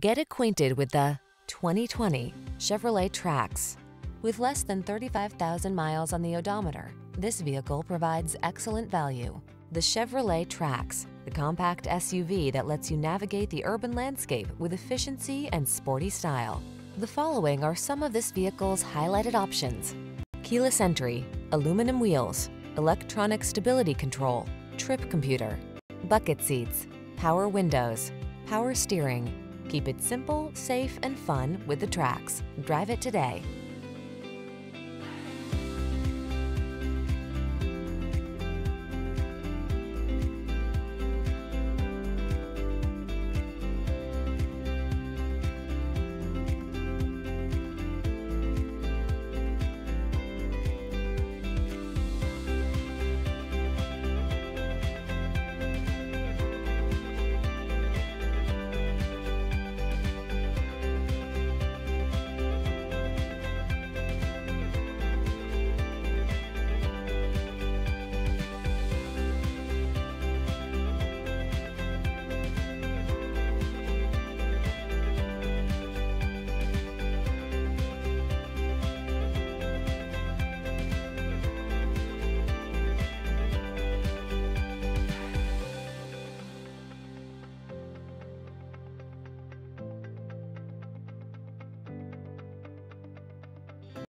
Get acquainted with the 2020 Chevrolet Trax. With less than 35,000 miles on the odometer, this vehicle provides excellent value. The Chevrolet Trax, the compact SUV that lets you navigate the urban landscape with efficiency and sporty style. The following are some of this vehicle's highlighted options. Keyless entry, aluminum wheels, electronic stability control, trip computer, bucket seats, power windows, power steering. Keep it simple, safe, and fun with the Trax. Drive it today.